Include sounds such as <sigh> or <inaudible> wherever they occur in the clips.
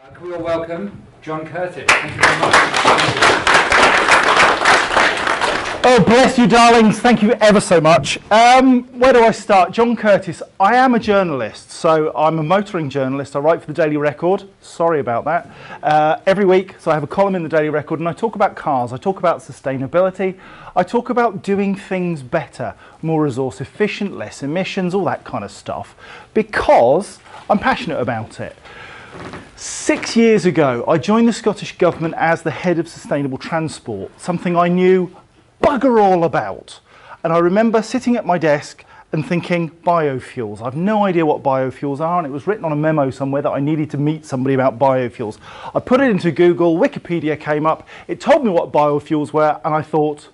Uh, can we all welcome John Curtis? Thank you very much. Oh, bless you, darlings. Thank you ever so much. Um, where do I start? John Curtis. I am a journalist, so I'm a motoring journalist. I write for the Daily Record. Sorry about that. Uh, every week, so I have a column in the Daily Record, and I talk about cars. I talk about sustainability. I talk about doing things better, more resource efficient, less emissions, all that kind of stuff, because I'm passionate about it. Six years ago, I joined the Scottish Government as the head of sustainable transport, something I knew bugger all about. And I remember sitting at my desk and thinking, biofuels. I've no idea what biofuels are, and it was written on a memo somewhere that I needed to meet somebody about biofuels. I put it into Google, Wikipedia came up, it told me what biofuels were, and I thought,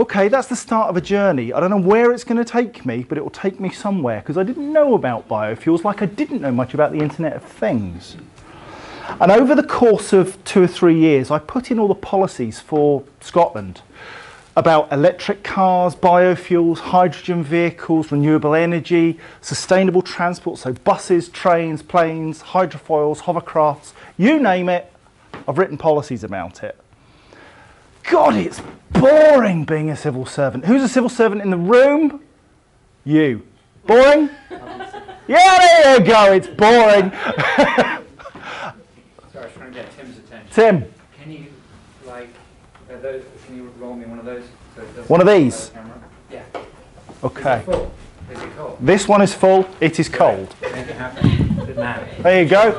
okay, that's the start of a journey. I don't know where it's going to take me, but it will take me somewhere because I didn't know about biofuels like I didn't know much about the Internet of Things. And over the course of two or three years, I put in all the policies for Scotland about electric cars, biofuels, hydrogen vehicles, renewable energy, sustainable transport, so buses, trains, planes, hydrofoils, hovercrafts, you name it, I've written policies about it. God, it's boring being a civil servant. Who's a civil servant in the room? You. Boring? Yeah, there you go, it's boring. <laughs> Sorry, I was trying to get Tim's attention. Tim, Can you, like, are those, can you roll me one of those? So One of go the these? camera? Yeah. Is okay. it full? Is it cold? This one is full, it is cold. Make it happen. Good man. There you go.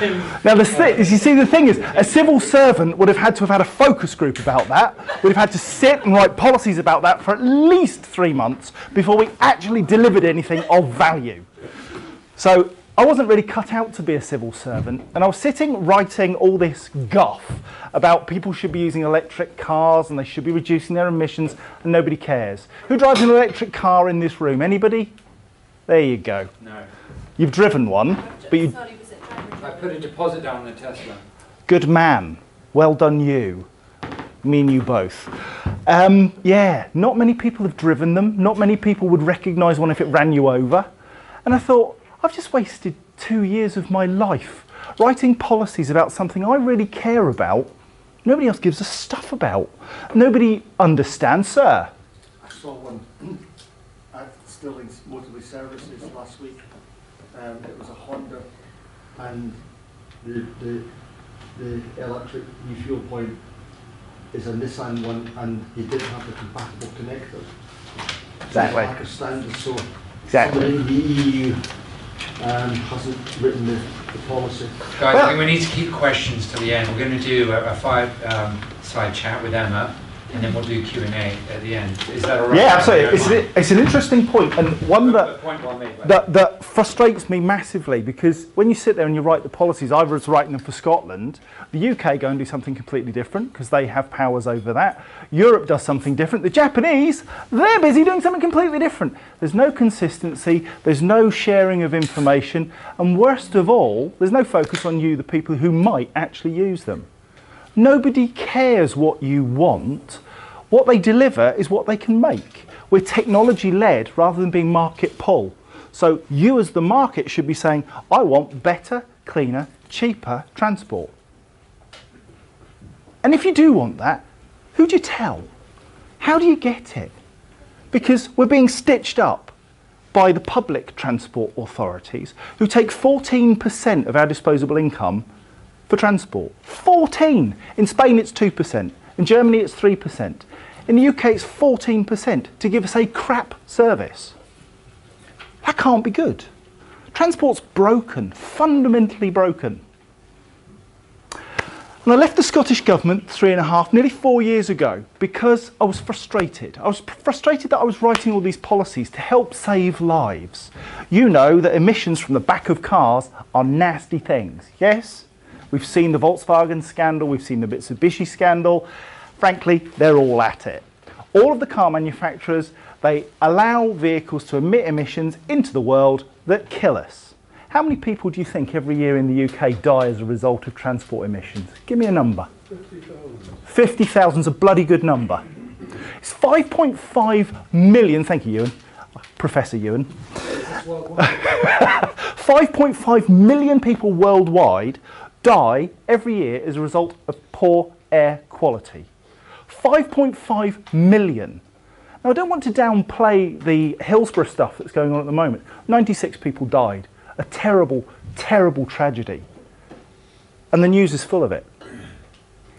Very gently. I'm trying to get Tim. Now, the you see, the thing is, a civil servant would have had to have had a focus group about that, would have had to sit and write policies about that for at least three months before we actually delivered anything of value. So I wasn't really cut out to be a civil servant, and I was sitting writing all this guff about people should be using electric cars and they should be reducing their emissions, and nobody cares. Who drives an electric car in this room? Anybody? There you go. No. You've driven one, but you I put a deposit down on a Tesla. Good man. Well done, you. Me and you both. Um, yeah, not many people have driven them. Not many people would recognise one if it ran you over. And I thought, I've just wasted two years of my life writing policies about something I really care about. Nobody else gives a stuff about. Nobody understands, sir. I saw one <clears throat> at Stillings Motorway Services last week. Um, it was a Honda and the, the, the electric refuel point is a Nissan one and he didn't have the compatible connector. Exactly. Lack of standards, so Exactly. in the EU um, hasn't written the, the policy. Guys, I think we need to keep questions to the end. We're going to do a, a five um, slide chat with Emma, and then we'll do Q and A at the end. Is that all right? Yeah, absolutely. It's, a- it's an interesting point and one that well made. that, that frustrates me massively because when you sit there and you write the policies, I was writing them for Scotland. The UK go and do something completely different because they have powers over that. Europe does something different. The Japanese, they're busy doing something completely different. There's no consistency, there's no sharing of information, and worst of all, there's no focus on you, the people who might actually use them. Nobody cares what you want. What they deliver is what they can make. We're technology led rather than being market pull. So you, as the market, should be saying, I want better, cleaner, cheaper transport. And if you do want that, who do you tell? How do you get it? Because we're being stitched up by the public transport authorities who take 14% of our disposable income for transport. 14! In Spain it's 2%. In Germany it's 3%. In the UK it's 14% to give us a crap service. That can't be good. Transport's broken, fundamentally broken. And I left the Scottish Government three and a half, nearly four years ago because I was frustrated. I was frustrated that I was writing all these policies to help save lives. You know that emissions from the back of cars are nasty things, yes? We've seen the Volkswagen scandal, we've seen the Mitsubishi scandal. Frankly, they're all at it. All of the car manufacturers, they allow vehicles to emit emissions into the world that kill us. How many people do you think every year in the UK die as a result of transport emissions? Give me a number. 50,000 is a bloody good number. It's 5.5 million, thank you, Ewan, Professor Ewan. <laughs> 5.5 million people worldwide die every year as a result of poor air quality. 5.5 million. Now, I don't want to downplay the Hillsborough stuff that's going on at the moment. 96 people died. A terrible, terrible tragedy. And the news is full of it.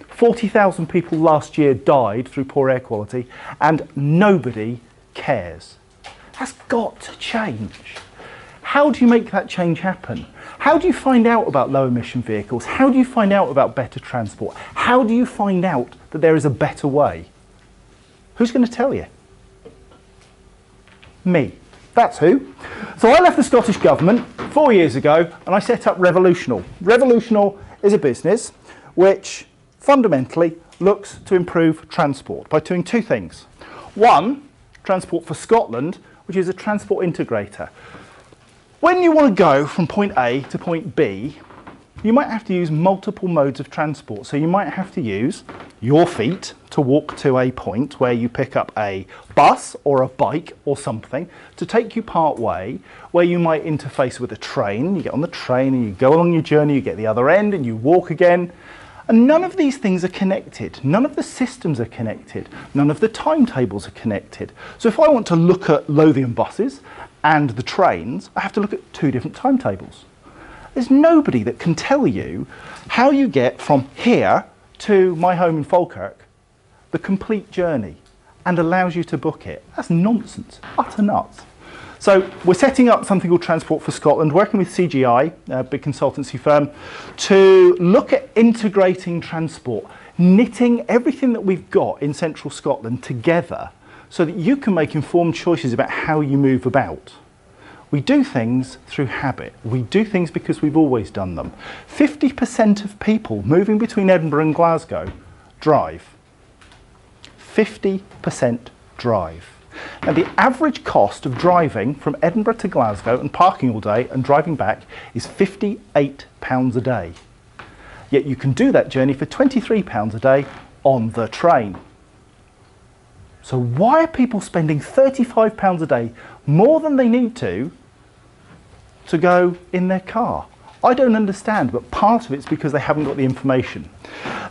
40,000 people last year died through poor air quality, and nobody cares. That's got to change. How do you make that change happen? How do you find out about low emission vehicles? How do you find out about better transport? How do you find out that there is a better way? Who's going to tell you? Me. That's who. So I left the Scottish Government four years ago and I set up Revolutionall. Revolutionall is a business which fundamentally looks to improve transport by doing two things. One, Transport for Scotland, which is a transport integrator. When you want to go from point A to point B, you might have to use multiple modes of transport. So you might have to use your feet to walk to a point where you pick up a bus or a bike or something to take you part way, where you might interface with a train. You get on the train and you go along your journey, you get the other end and you walk again. And none of these things are connected. None of the systems are connected. None of the timetables are connected. So if I want to look at Lothian buses and the trains, I have to look at two different timetables. There's nobody that can tell you how you get from here to my home in Falkirk, the complete journey, and allows you to book it. That's nonsense, utter nuts. So we're setting up something called Transport for Scotland, working with CGI, a big consultancy firm, to look at integrating transport, knitting everything that we've got in central Scotland together so that you can make informed choices about how you move about. We do things through habit. We do things because we've always done them. 50% of people moving between Edinburgh and Glasgow drive. 50% drive. Now, the average cost of driving from Edinburgh to Glasgow and parking all day and driving back is £58 a day. Yet you can do that journey for £23 a day on the train. So, why are people spending £35 a day more than they need to to go in their car. I don't understand, but part of it's because they haven't got the information.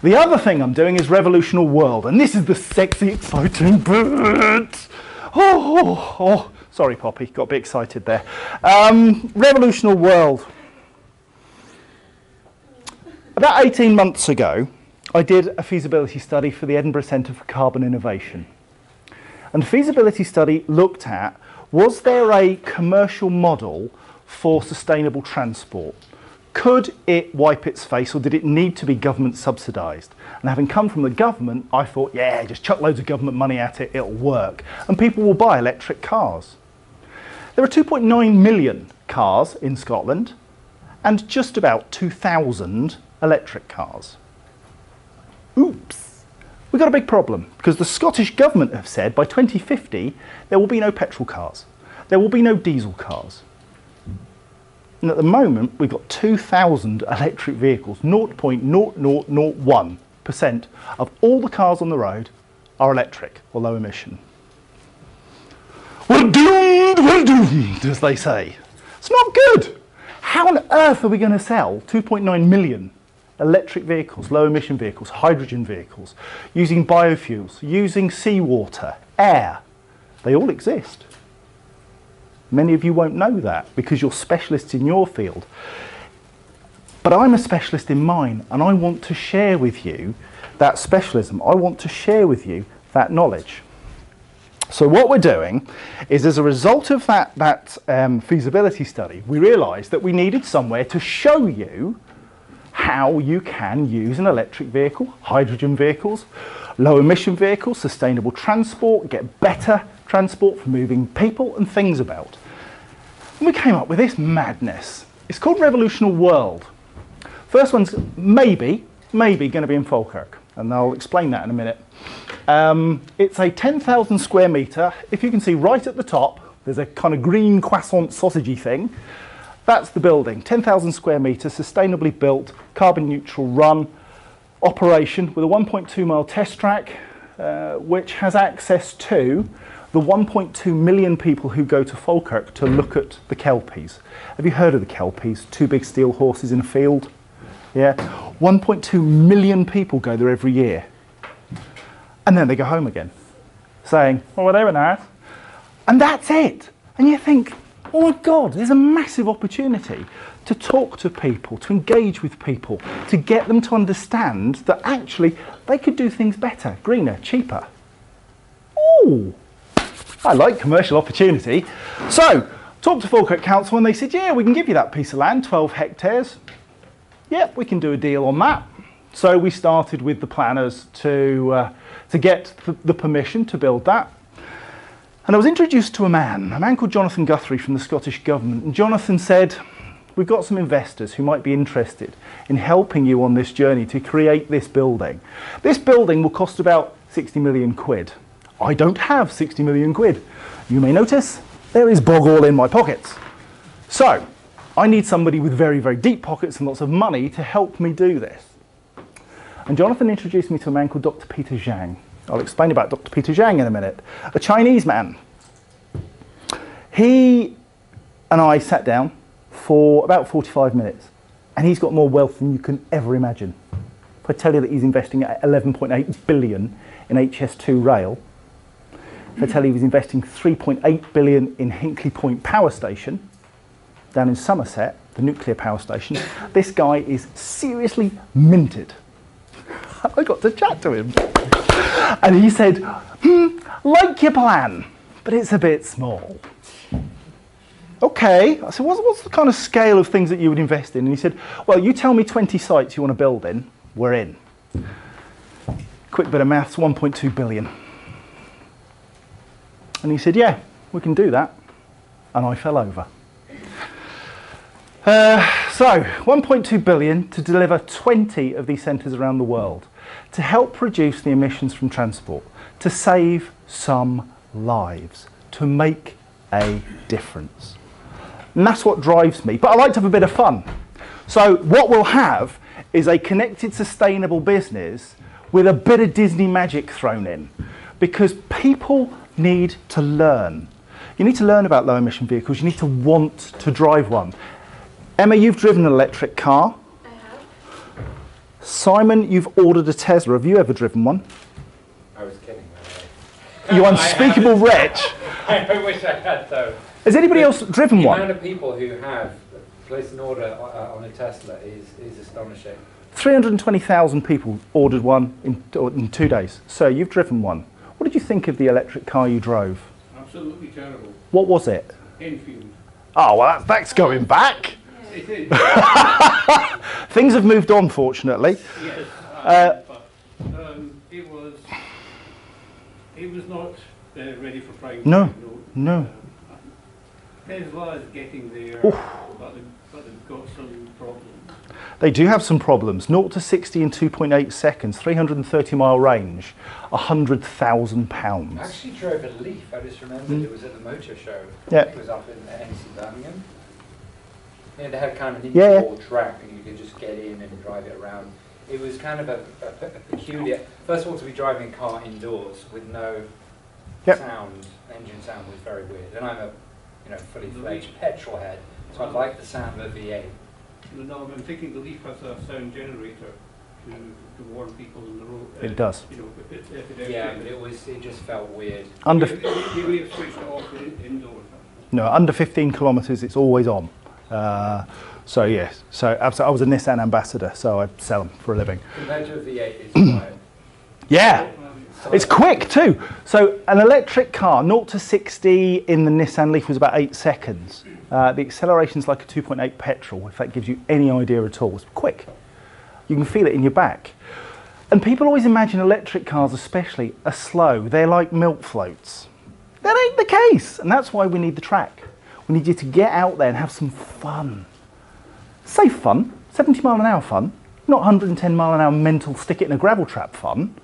The other thing I'm doing is Revolutionall World, and this is the sexy, exciting bit. Oh, oh, oh. sorry, Poppy, got a bit excited there. Um, Revolutionall World. About 18 months ago, I did a feasibility study for the Edinburgh Centre for Carbon Innovation. And the feasibility study looked at was there a commercial model for sustainable transport. Could it wipe its face or did it need to be government subsidised? And having come from the government, I thought, yeah, just chuck loads of government money at it, it'll work. And people will buy electric cars. There are 2.9 million cars in Scotland and just about 2,000 electric cars. Oops. We've got a big problem because the Scottish Government have said by 2050 there will be no petrol cars, there will be no diesel cars. And at the moment, we've got 2,000 electric vehicles. 0.0001% of all the cars on the road are electric or low emission. We're doomed, we're doomed, as they say. It's not good. How on earth are we going to sell 2.9 million electric vehicles, low emission vehicles, hydrogen vehicles, using biofuels, using seawater, air? They all exist. Many of you won't know that because you're specialists in your field. But I'm a specialist in mine and I want to share with you that specialism. I want to share with you that knowledge. So what we're doing is as a result of that, that um, feasibility study, we realised that we needed somewhere to show you how you can use an electric vehicle, hydrogen vehicles, low emission vehicles, sustainable transport, get better transport for moving people and things about. And we came up with this madness. It's called Revolutionall World. First one's maybe, maybe going to be in Falkirk, and I'll explain that in a minute. Um, it's a 10,000 square metre. If you can see right at the top, there's a kind of green croissant sausagey thing. That's the building, 10,000 square metres, sustainably built, carbon neutral run, operation with a 1.2 mile test track, uh, which has access to the 1.2 million people who go to Falkirk to look at the Kelpies. Have you heard of the Kelpies? Two big steel horses in a field? Yeah. 1.2 million people go there every year. And then they go home again, saying, well, they were nice. And that's it. And you think, oh my God, there's a massive opportunity to talk to people, to engage with people, to get them to understand that actually they could do things better, greener, cheaper. Ooh, I like commercial opportunity. So, talked to Falkirk Council and they said, yeah, we can give you that piece of land, 12 hectares. Yep, we can do a deal on that. So we started with the planners to, uh, to get the permission to build that. And I was introduced to a man, a man called Jonathan Guthrie from the Scottish Government. And Jonathan said, We've got some investors who might be interested in helping you on this journey to create this building. This building will cost about 60 million quid. I don't have 60 million quid. You may notice there is bog all in my pockets. So, I need somebody with very, very deep pockets and lots of money to help me do this. And Jonathan introduced me to a man called Dr. Peter Zhang. I'll explain about Dr. Peter Zhang in a minute. A Chinese man. He and I sat down for about 45 minutes, and he's got more wealth than you can ever imagine. If I tell you that he's investing 11.8 billion in HS2 rail, if I tell you he's investing 3.8 billion in Hinkley Point Power Station down in Somerset, the nuclear power station, this guy is seriously minted. <laughs> I got to chat to him. And he said, hmm, like your plan, but it's a bit small. Okay, I said, what's, what's the kind of scale of things that you would invest in? And he said, well, you tell me 20 sites you want to build in, we're in. Quick bit of maths, 1.2 billion. And he said, yeah, we can do that. And I fell over. Uh, so, 1.2 billion to deliver 20 of these centres around the world to help reduce the emissions from transport, to save some lives, to make a difference. And that's what drives me. But I like to have a bit of fun. So, what we'll have is a connected, sustainable business with a bit of Disney magic thrown in. Because people need to learn. You need to learn about low emission vehicles, you need to want to drive one. Emma, you've driven an electric car. I have. Simon, you've ordered a Tesla. Have you ever driven one? I was kidding. by the way. You unspeakable haven't. wretch. <laughs> I wish I had though. Has anybody else driven one? The amount of people who have placed an order uh, on a Tesla is, is astonishing. 320,000 people ordered one in, in two days. So you've driven one. What did you think of the electric car you drove? Absolutely terrible. What was it? Enfield. Oh, well, that's, that's going back. It is, <laughs> Things have moved on, fortunately. yes. Uh, but um, it was, it was not uh, ready for prime No, time, no. Uh, Tesla is getting there, Oof. but, they, but they've got some problems. They do have some problems. 0 to 60 in 2.8 seconds, 330 mile range, £100,000. I actually drove a Leaf. I just remembered it was at the motor show. Yeah. It was up in the NEC Birmingham. Yeah, they had kind of an Yeah, yeah. track and you could just get in and drive it around. It was kind of a, a, a peculiar. First of all, to be driving a car indoors with no Yep. sound, engine sound was very weird. And I'm a, you know, fully fledged petrol head, so I like the sound of a V8. No, no, I'm thinking the Leaf has a sound generator to, to warn people on the road. uh, It does. You know, if it, if it Yeah, but it was. It just felt weird. Under, You, you may have switched it off in, indoors. no, under 15 kilometres, it's always on. Uh, so yes, so absolutely. I was a Nissan ambassador, so I sell them for a living. Compared to a V8, it's <clears throat> quiet. Yeah, it's quick too. So an electric car, 0 to 60 in the Nissan Leaf was about eight seconds. Uh, the acceleration's like a 2.8 petrol, if that gives you any idea at all. It's quick. You can feel it in your back. And people always imagine electric cars, especially, are slow. They're like milk floats. That ain't the case, and that's why we need the track. We need you to get out there and have some fun. Safe fun, 70 mile an hour fun, not 110 mile an hour mental stick it in a gravel trap fun,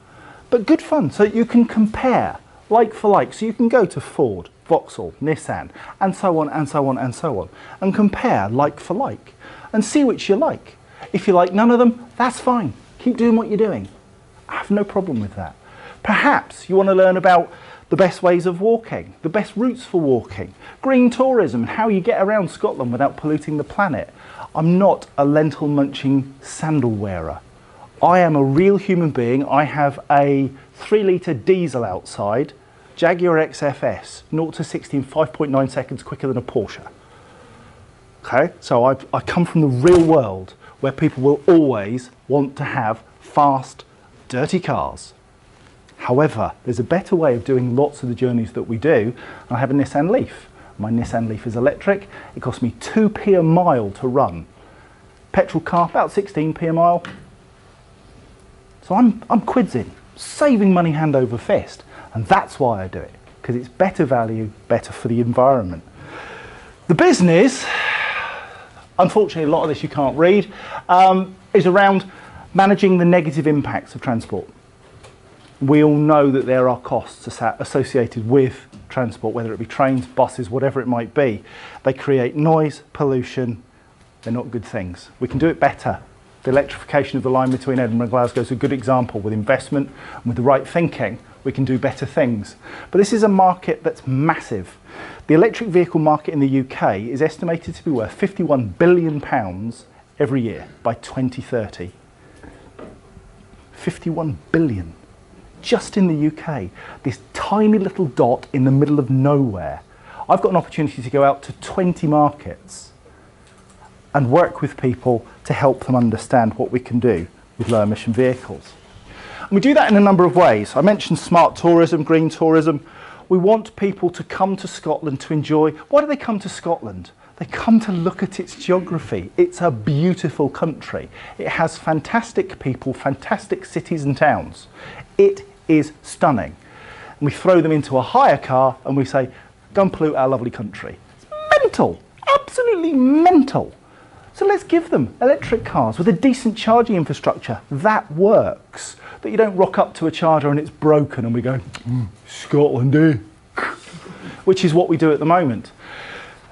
but good fun so you can compare like for like. So you can go to Ford, Vauxhall, Nissan, and so on and so on and so on, and compare like for like and see which you like. If you like none of them, that's fine. Keep doing what you're doing. I have no problem with that. Perhaps you want to learn about the best ways of walking, the best routes for walking, green tourism, and how you get around Scotland without polluting the planet. I'm not a lentil munching sandal wearer. I am a real human being. I have a 3 litre diesel outside, Jaguar XFS, 0 to 60 in 5.9 seconds quicker than a Porsche. Okay, so I, I come from the real world where people will always want to have fast, dirty cars. However, there's a better way of doing lots of the journeys that we do. I have a Nissan Leaf. My Nissan Leaf is electric. It costs me 2p a mile to run. Petrol car, about 16p a mile. So I'm, I'm quids in, saving money hand over fist. And that's why I do it, because it's better value, better for the environment. The business, unfortunately, a lot of this you can't read, um, is around managing the negative impacts of transport. We all know that there are costs associated with transport, whether it be trains, buses, whatever it might be. They create noise, pollution, they're not good things. We can do it better. The electrification of the line between Edinburgh and Glasgow is a good example. With investment and with the right thinking, we can do better things. But this is a market that's massive. The electric vehicle market in the UK is estimated to be worth 51 billion pounds every year by 2030. 51 billion just in the UK. This tiny little dot in the middle of nowhere. I've got an opportunity to go out to 20 markets and work with people to help them understand what we can do with low emission vehicles. And we do that in a number of ways. I mentioned smart tourism, green tourism. We want people to come to Scotland to enjoy. Why do they come to Scotland? They come to look at its geography. It's a beautiful country. It has fantastic people, fantastic cities and towns. It is stunning. And we throw them into a hire car and we say, go and pollute our lovely country. It's mental, absolutely mental. So let's give them electric cars with a decent charging infrastructure that works. That you don't rock up to a charger and it's broken and we go, mm, Scotland, eh? <laughs> Which is what we do at the moment.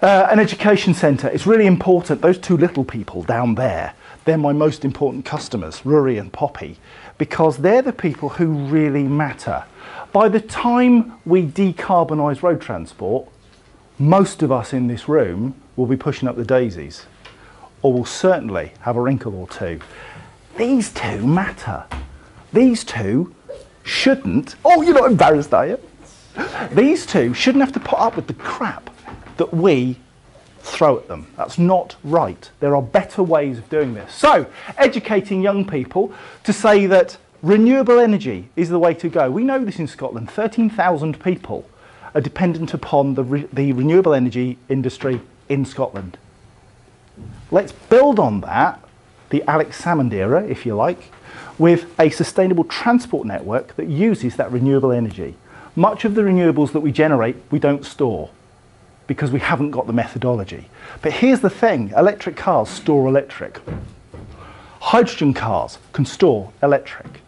Uh, an education centre, it's really important. Those two little people down there, they're my most important customers, Rory and Poppy, because they're the people who really matter. By the time we decarbonise road transport, most of us in this room will be pushing up the daisies or will certainly have a wrinkle or two. These two matter. These two shouldn't. Oh, you're not embarrassed, are you? These two shouldn't have to put up with the crap that we throw at them. That's not right. There are better ways of doing this. So, educating young people to say that renewable energy is the way to go. We know this in Scotland. 13,000 people are dependent upon the, re- the renewable energy industry in Scotland. Let's build on that, the Alex Salmond era, if you like, with a sustainable transport network that uses that renewable energy. Much of the renewables that we generate, we don't store because we haven't got the methodology. But here's the thing electric cars store electric. Hydrogen cars can store electric.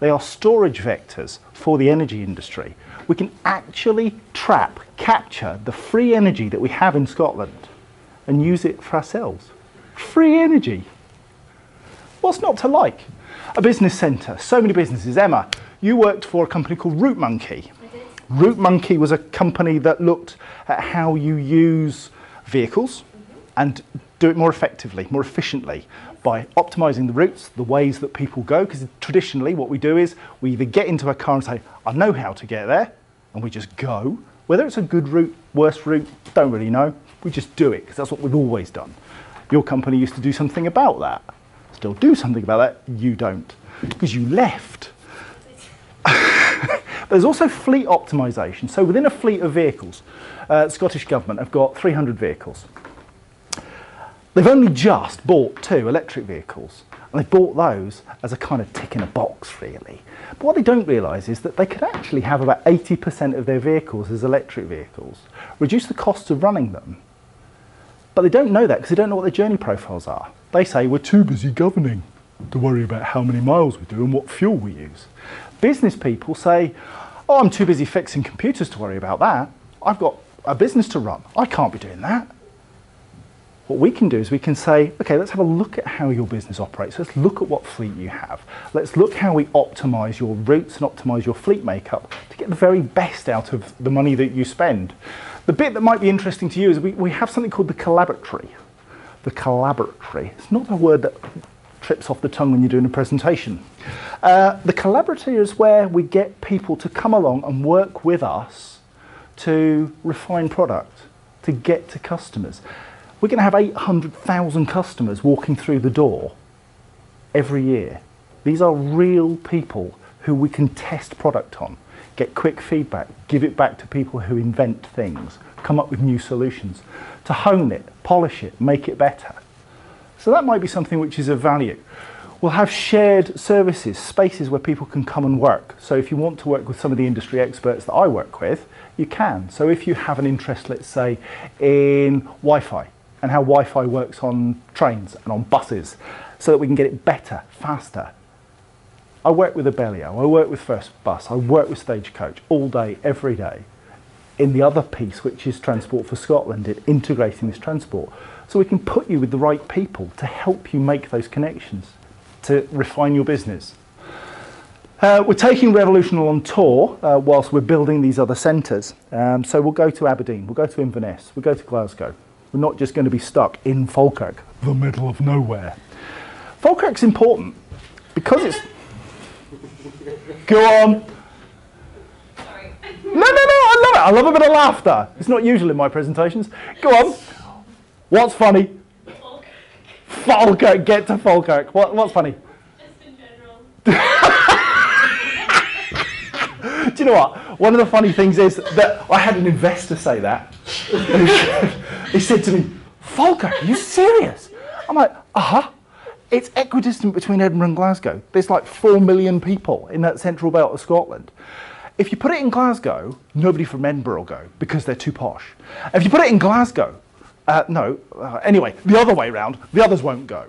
They are storage vectors for the energy industry. We can actually trap, capture the free energy that we have in Scotland and use it for ourselves. Free energy. What's not to like? A business centre, so many businesses. Emma, you worked for a company called Route Monkey. Route Monkey was a company that looked at how you use vehicles and do it more effectively, more efficiently by optimizing the routes, the ways that people go. Because traditionally, what we do is we either get into a car and say, I know how to get there, and we just go. Whether it's a good route, worse route, don't really know. We just do it because that's what we've always done. Your company used to do something about that. Still do something about that, you don't. Because you left. <laughs> There's also fleet optimization. So within a fleet of vehicles, uh, Scottish Government have got 300 vehicles. They've only just bought two electric vehicles, and they bought those as a kind of tick in a box, really. But what they don't realise is that they could actually have about 80% of their vehicles as electric vehicles, reduce the costs of running them. But they don't know that because they don't know what their journey profiles are. They say we're too busy governing to worry about how many miles we do and what fuel we use. Business people say, oh, I'm too busy fixing computers to worry about that. I've got a business to run. I can't be doing that. What we can do is we can say, okay, let's have a look at how your business operates. Let's look at what fleet you have. Let's look how we optimize your routes and optimize your fleet makeup to get the very best out of the money that you spend. The bit that might be interesting to you is we, we have something called the collaboratory. The collaboratory. It's not a word that trips off the tongue when you're doing a presentation. Uh, the collaboratory is where we get people to come along and work with us to refine product, to get to customers. We're going to have 800,000 customers walking through the door every year. These are real people who we can test product on, get quick feedback, give it back to people who invent things, come up with new solutions, to hone it, polish it, make it better. So that might be something which is of value. We'll have shared services, spaces where people can come and work. So if you want to work with some of the industry experts that I work with, you can. So if you have an interest, let's say, in Wi-Fi and how Wi-Fi works on trains and on buses, so that we can get it better, faster. I work with Abellio, I work with First Bus, I work with Stagecoach all day, every day. In the other piece, which is Transport for Scotland, in integrating this transport, so we can put you with the right people to help you make those connections, to refine your business. Uh, we're taking Revolutionall on tour uh, whilst we're building these other centres. Um, so we'll go to Aberdeen, we'll go to Inverness, we'll go to Glasgow. We're not just going to be stuck in Falkirk, the middle of nowhere. Falkirk's important because it's. <laughs> Go on. Sorry. No, no, no, I love it. I love a bit of laughter. It's not usual in my presentations. Go on. What's funny? Falkirk, Falkirk, get to Falkirk. What, what's funny? just in general. <laughs> Do you know what? One of the funny things is that I had an investor say that. <laughs> He, said, to me, Falkirk, are you serious? I'm like, uh huh. It's equidistant between Edinburgh and Glasgow. There's like four million people in that central belt of Scotland. If you put it in Glasgow, nobody from Edinburgh will go because they're too posh. If you put it in Glasgow, uh, no, uh, anyway, the other way round, the others won't go.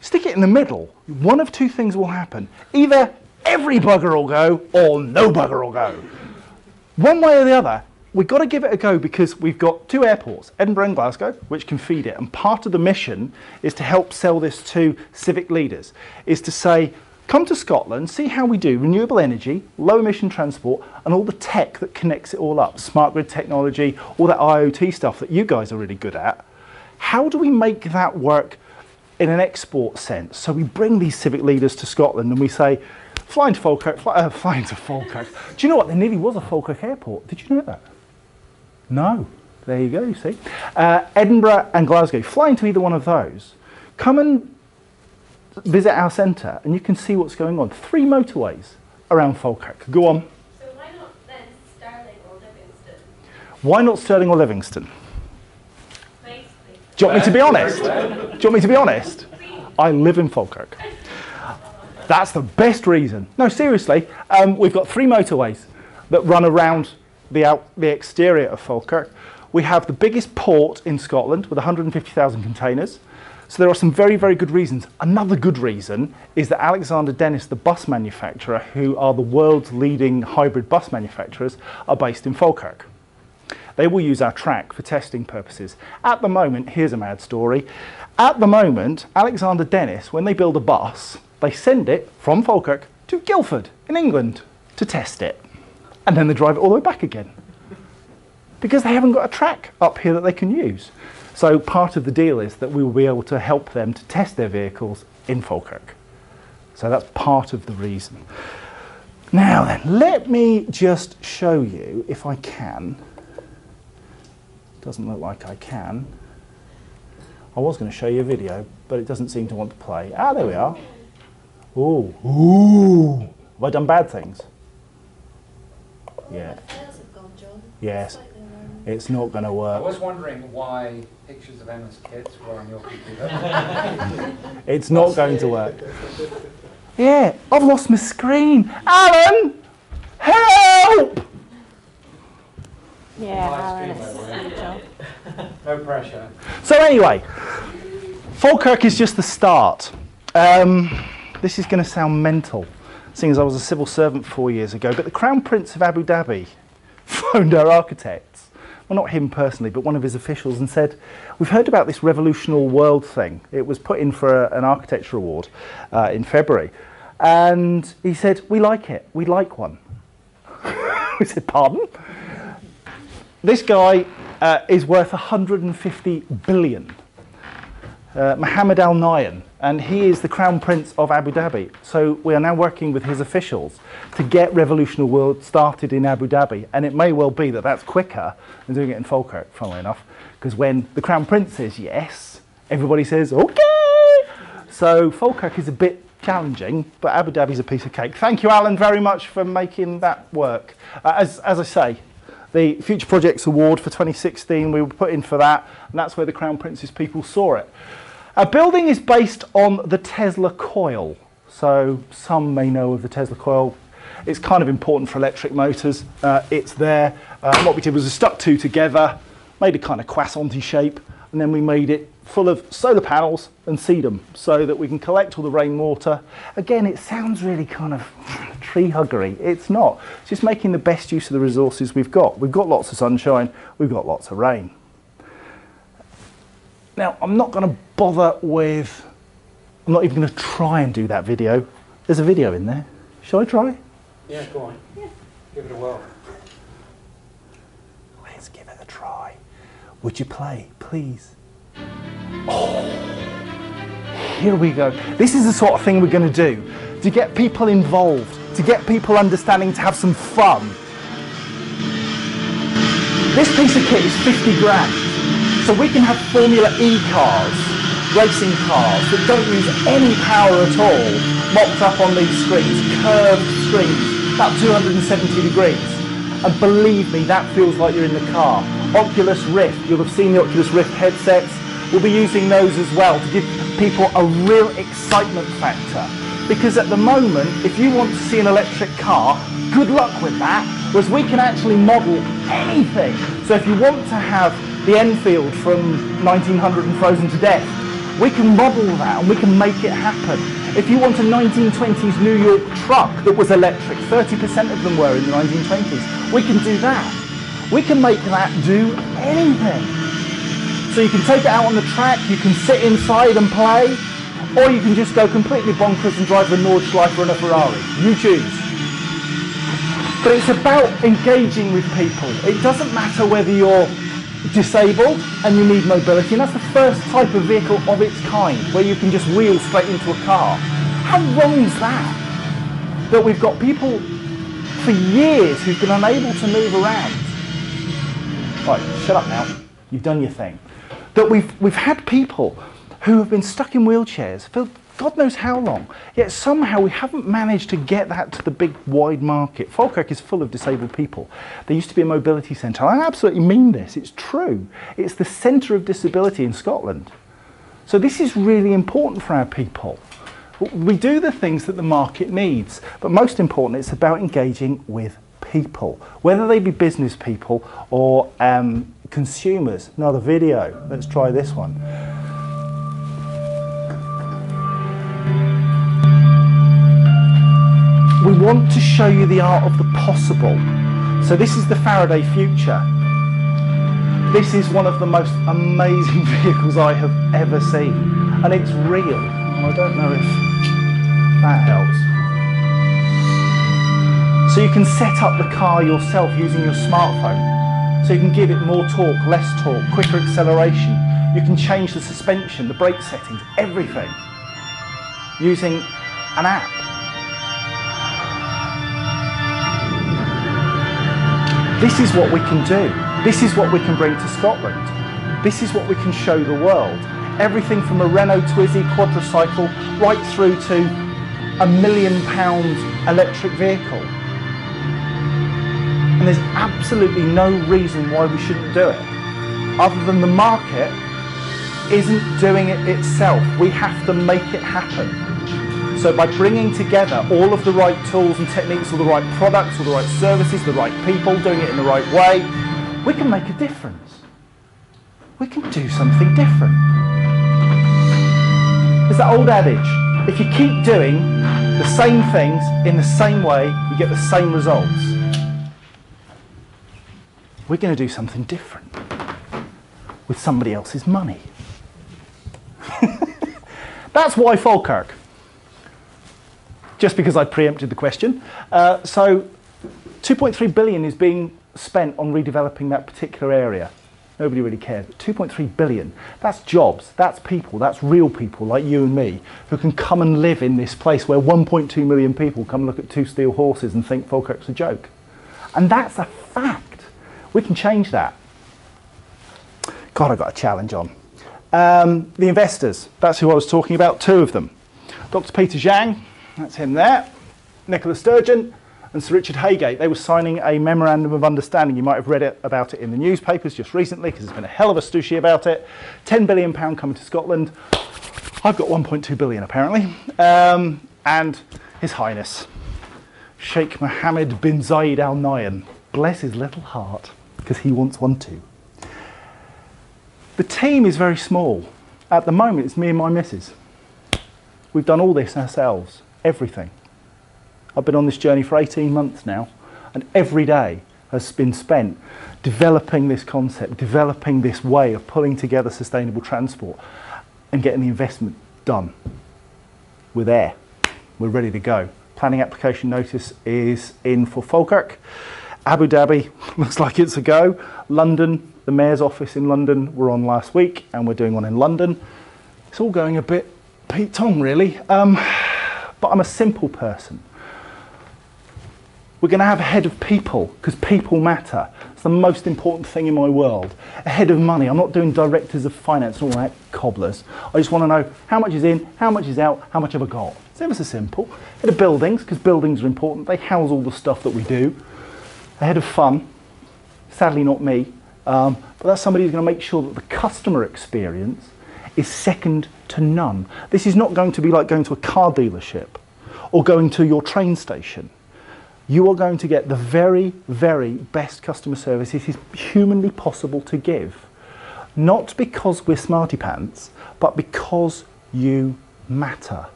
Stick it in the middle, one of two things will happen. Either every bugger will go or no bugger will go. One way or the other, we've got to give it a go because we've got two airports, Edinburgh and Glasgow, which can feed it. And part of the mission is to help sell this to civic leaders, is to say, come to Scotland, see how we do renewable energy, low emission transport, and all the tech that connects it all up, smart grid technology, all that IoT stuff that you guys are really good at. How do we make that work in an export sense? So we bring these civic leaders to Scotland and we say, flying to Falkirk, fly, uh, <laughs> flying to Falkirk. Do you know what? There nearly was a Falkirk airport. Did you know that? No. There you go, you see. Uh, Edinburgh and Glasgow, flying to either one of those. Come and visit our centre and you can see what's going on. Three motorways around Falkirk. Go on. So why not then Stirling or Livingston? Why not Stirling or Livingston? Basically. Do you want me to be honest? Do you want me to be honest? I live in Falkirk. That's the best reason. No, seriously, um, we've got three motorways that run around the, out, the exterior of Falkirk. We have the biggest port in Scotland with 150,000 containers. So there are some very, very good reasons. Another good reason is that Alexander Dennis, the bus manufacturer, who are the world's leading hybrid bus manufacturers, are based in Falkirk. They will use our track for testing purposes. At the moment, here's a mad story. At the moment, Alexander Dennis, when they build a bus, they send it from Falkirk to Guildford in England to test it. And then they drive it all the way back again. Because they haven't got a track up here that they can use. So part of the deal is that we will be able to help them to test their vehicles in Falkirk. So that's part of the reason. Now then, let me just show you, if I can. Doesn't look like I can. I was going to show you a video, but it doesn't seem to want to play. Ah, there we are. Ooh, ooh. Have I done bad things? Yeah. Sales have gone, John. Yes. It's like they're, um, It's not going to work. I was wondering why pictures of Emma's kids were on your computer. It's not going to work. Yeah, I've lost my screen. Alan! Help! Yeah, Alan, stream, it's by the way. a job. No pressure. So anyway, Falkirk is just the start. Um, this is going to sound mental, seeing as I was a civil servant four years ago, but the Crown Prince of Abu Dhabi <laughs> phoned our architects well, not him personally, but one of his officials, and said, We've heard about this revolutional world thing. It was put in for a, an architecture award uh, in February. And he said, We like it. We'd like one. <laughs> we said, Pardon? This guy uh, is worth 150 billion. Uh, Mohammed Al Nahyan, and he is the Crown Prince of Abu Dhabi. So we are now working with his officials to get Revolutionall World started in Abu Dhabi, and it may well be that that's quicker than doing it in Falkirk, funnily enough, because when the Crown Prince says yes, everybody says okay. So Falkirk is a bit challenging, but Abu Dhabi's a piece of cake. Thank you, Alan, very much for making that work. Uh, as, as I say, the Future Projects Award for 2016, we were put in for that, and that's where the Crown Prince's people saw it. A building is based on the Tesla coil. So some may know of the Tesla coil. It's kind of important for electric motors. Uh, it's there. Uh, what we did was we stuck two together, made a kind of croissant shape, and then we made it full of solar panels and seed them so that we can collect all the rainwater. Again, it sounds really kind of <laughs> tree huggery. It's not. It's just making the best use of the resources we've got. We've got lots of sunshine, we've got lots of rain. Now, I'm not going to bother with, I'm not even going to try and do that video. There's a video in there. Shall I try? Yeah, go on. Give it a whirl. Let's give it a try. Would you play, please? Oh, here we go. This is the sort of thing we're going to do to get people involved, to get people understanding, to have some fun. This piece of kit is 50 grand. So we can have Formula E cars, racing cars that don't use any power at all, mocked up on these screens, curved screens, about 270 degrees. And believe me, that feels like you're in the car. Oculus Rift, you'll have seen the Oculus Rift headsets. We'll be using those as well to give people a real excitement factor. Because at the moment, if you want to see an electric car, good luck with that, whereas we can actually model anything. So if you want to have the Enfield from 1900 and frozen to death, we can model that and we can make it happen. If you want a 1920s New York truck that was electric, 30% of them were in the 1920s, we can do that. We can make that do anything. So you can take it out on the track, you can sit inside and play, or you can just go completely bonkers and drive a Nordschleifer and a Ferrari. You choose. But it's about engaging with people. It doesn't matter whether you're disabled and you need mobility, and that's the first type of vehicle of its kind, where you can just wheel straight into a car. How wrong is that? That we've got people for years who've been unable to move around. Right, shut up now. You've done your thing. That we've, we've had people who have been stuck in wheelchairs for God knows how long, yet somehow we haven't managed to get that to the big wide market. Falkirk is full of disabled people. There used to be a mobility centre. I absolutely mean this, it's true. It's the centre of disability in Scotland. So this is really important for our people. We do the things that the market needs, but most important, it's about engaging with people, whether they be business people or um, consumers. Another video, let's try this one. We want to show you the art of the possible. So this is the Faraday Future. This is one of the most amazing <laughs> vehicles I have ever seen. And it's real. I don't know if that helps. So you can set up the car yourself using your smartphone. So you can give it more torque, less torque, quicker acceleration. You can change the suspension, the brake settings, everything using an app. This is what we can do. This is what we can bring to Scotland. This is what we can show the world. Everything from a Renault Twizy quadricycle right through to a million pound electric vehicle. And there's absolutely no reason why we shouldn't do it. Other than the market isn't doing it itself. We have to make it happen. So by bringing together all of the right tools and techniques, all the right products, all the right services, the right people, doing it in the right way, we can make a difference. We can do something different. There's that old adage, if you keep doing the same things in the same way, you get the same results. We're going to do something different with somebody else's money. <laughs> That's why Falkirk. Just because I preempted the question. Uh, so 2.3 billion is being spent on redeveloping that particular area. Nobody really cares. 2.3 billion, that's jobs, that's people, that's real people like you and me who can come and live in this place where 1.2 million people come look at two steel horses and think Falkirk's a joke. And that's a. We can change that. God, I've got a challenge on. Um, the investors, that's who I was talking about, two of them. Dr. Peter Zhang, that's him there, Nicola Sturgeon, and Sir Richard Heygate. They were signing a memorandum of understanding. You might have read it about it in the newspapers just recently because there's been a hell of a stooshy about it. £10 billion coming to Scotland. I've got 1.2 billion apparently. Um, and His Highness, Sheikh Mohammed bin Zayed Al Nahyan. Bless his little heart, because he wants one too. The team is very small. At the moment, it's me and my missus. We've done all this ourselves, everything. I've been on this journey for 18 months now, and every day has been spent developing this concept, developing this way of pulling together sustainable transport and getting the investment done. We're there. We're ready to go. Planning application notice is in for Falkirk. Abu Dhabi <laughs> looks like it's a go. London, the Mayor's office in London, we're on last week, and we're doing one in London. It's all going a bit Pete Tong, really. Um, but I'm a simple person. We're going to have a head of people because people matter. It's the most important thing in my world. A head of money. I'm not doing directors of finance and all that cobblers. I just want to know how much is in, how much is out, how much have I got. It's ever so simple. Head of buildings because buildings are important. They house all the stuff that we do. A head of fun. Sadly, not me. Um, but that's somebody who's going to make sure that the customer experience is second to none. This is not going to be like going to a car dealership or going to your train station you are going to get the very, very best customer service it is humanly possible to give. Not because we're smarty pants, but because you matter.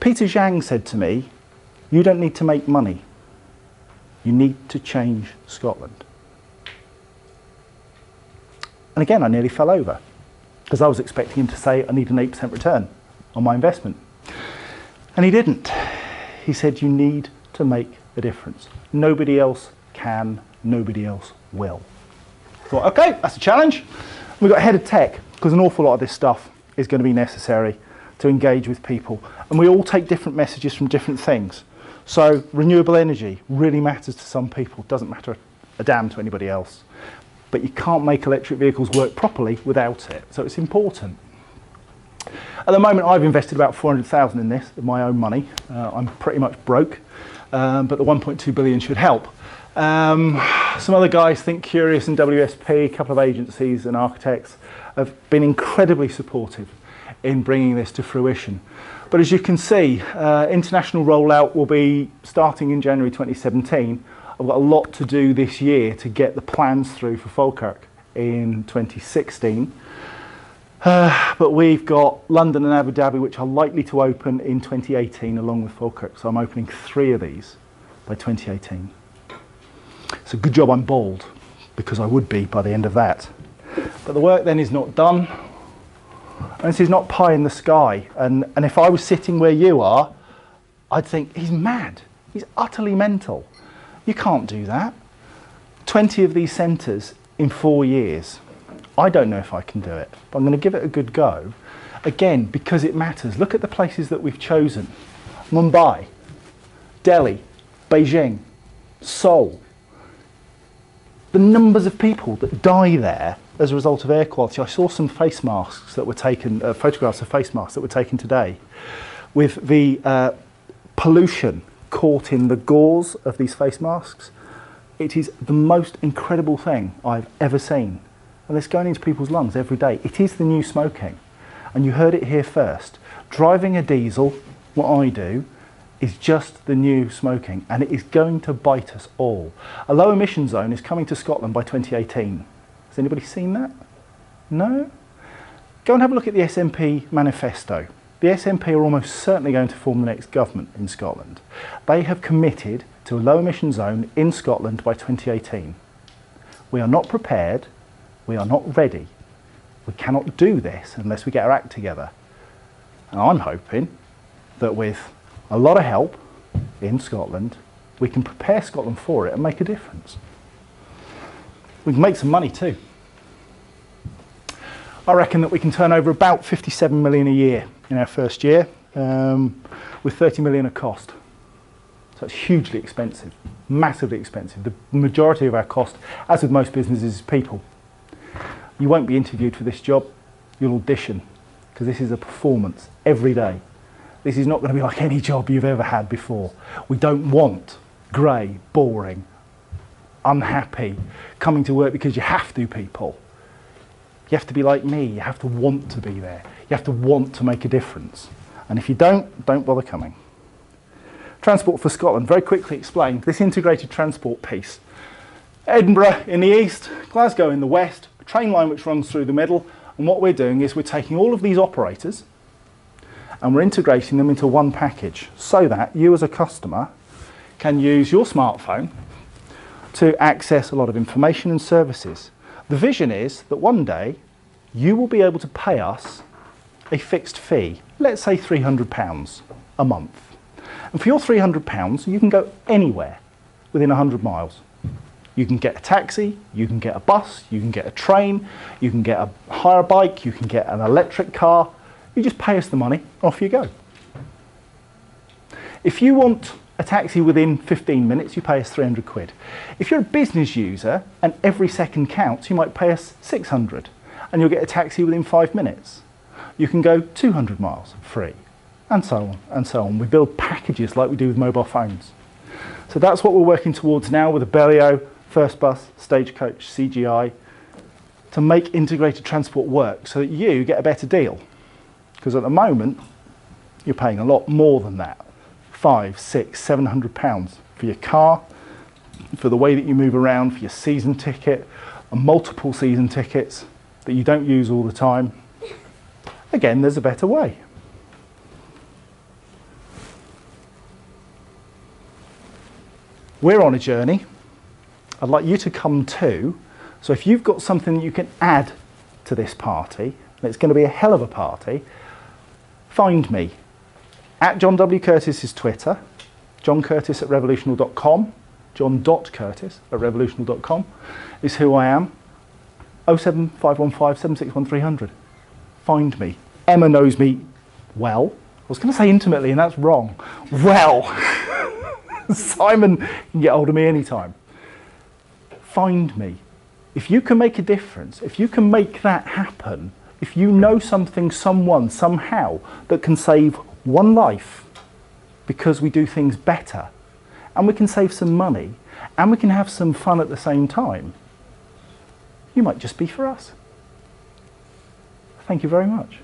Peter Zhang said to me, You don't need to make money, you need to change Scotland. And again, I nearly fell over because I was expecting him to say, I need an 8% return on my investment. And he didn't. He said, You need to make a difference. Nobody else can, nobody else will. I Thought, okay, that's a challenge. We've got head of tech because an awful lot of this stuff is going to be necessary to engage with people. And we all take different messages from different things. So renewable energy really matters to some people, doesn't matter a damn to anybody else. But you can't make electric vehicles work properly without it. So it's important. At the moment, I've invested about 400,000 in this, my own money. Uh, I'm pretty much broke um, but the 1.2 billion should help. Um, some other guys, Think Curious and WSP, a couple of agencies and architects, have been incredibly supportive in bringing this to fruition. But as you can see, uh, international rollout will be starting in January 2017. I've got a lot to do this year to get the plans through for Falkirk in 2016. Uh, but we've got London and Abu Dhabi, which are likely to open in 2018 along with Falkirk. So I'm opening three of these by 2018. It's a good job I'm bald, because I would be by the end of that. But the work then is not done. And this is not pie in the sky. And, and if I was sitting where you are, I'd think, he's mad. He's utterly mental. You can't do that. 20 of these centres in four years. I don't know if I can do it, but I'm going to give it a good go. Again, because it matters. Look at the places that we've chosen Mumbai, Delhi, Beijing, Seoul. The numbers of people that die there as a result of air quality. I saw some face masks that were taken, uh, photographs of face masks that were taken today, with the uh, pollution caught in the gauze of these face masks. It is the most incredible thing I've ever seen and it's going into people's lungs every day. It is the new smoking. And you heard it here first. Driving a diesel, what I do, is just the new smoking and it is going to bite us all. A low emission zone is coming to Scotland by 2018. Anybody seen that? No? Go and have a look at the SNP manifesto. The SNP are almost certainly going to form the next government in Scotland. They have committed to a low emission zone in Scotland by 2018. We are not prepared. We are not ready. We cannot do this unless we get our act together. And I'm hoping that with a lot of help in Scotland, we can prepare Scotland for it and make a difference. We can make some money too. I reckon that we can turn over about 57 million a year in our first year um, with 30 million of cost. So it's hugely expensive, massively expensive. The majority of our cost, as with most businesses, is people. You won't be interviewed for this job, you'll audition because this is a performance every day. This is not going to be like any job you've ever had before. We don't want grey, boring, unhappy, coming to work because you have to people. You have to be like me, you have to want to be there. You have to want to make a difference. And if you don't, don't bother coming. Transport for Scotland, very quickly explained, this integrated transport piece. Edinburgh in the east, Glasgow in the west, a train line which runs through the middle, and what we're doing is we're taking all of these operators and we're integrating them into one package so that you as a customer can use your smartphone to access a lot of information and services. The vision is that one day you will be able to pay us a fixed fee, let's say £300 a month. And for your £300, you can go anywhere within 100 miles. You can get a taxi, you can get a bus, you can get a train, you can get a hire bike, you can get an electric car. You just pay us the money, off you go. If you want a taxi within 15 minutes, you pay us 300 quid. If you're a business user and every second counts, you might pay us 600 and you'll get a taxi within five minutes. You can go 200 miles free and so on and so on. We build packages like we do with mobile phones. So that's what we're working towards now with Abellio, First Bus, Stagecoach, CGI, to make integrated transport work so that you get a better deal. Because at the moment, you're paying a lot more than that. Five, six, seven hundred pounds for your car, for the way that you move around, for your season ticket, and multiple season tickets that you don't use all the time. Again, there's a better way. We're on a journey. I'd like you to come too. So if you've got something that you can add to this party, and it's going to be a hell of a party, find me. At John W. Curtis is Twitter, John Curtis at revolutionall.com, john.curtis at revolutionall.com is who I am. 07515 Find me. Emma knows me well. I was going to say intimately, and that's wrong. Well, <laughs> Simon can get hold of me anytime. Find me. If you can make a difference, if you can make that happen, if you know something, someone, somehow that can save one life because we do things better, and we can save some money, and we can have some fun at the same time, you might just be for us. Thank you very much.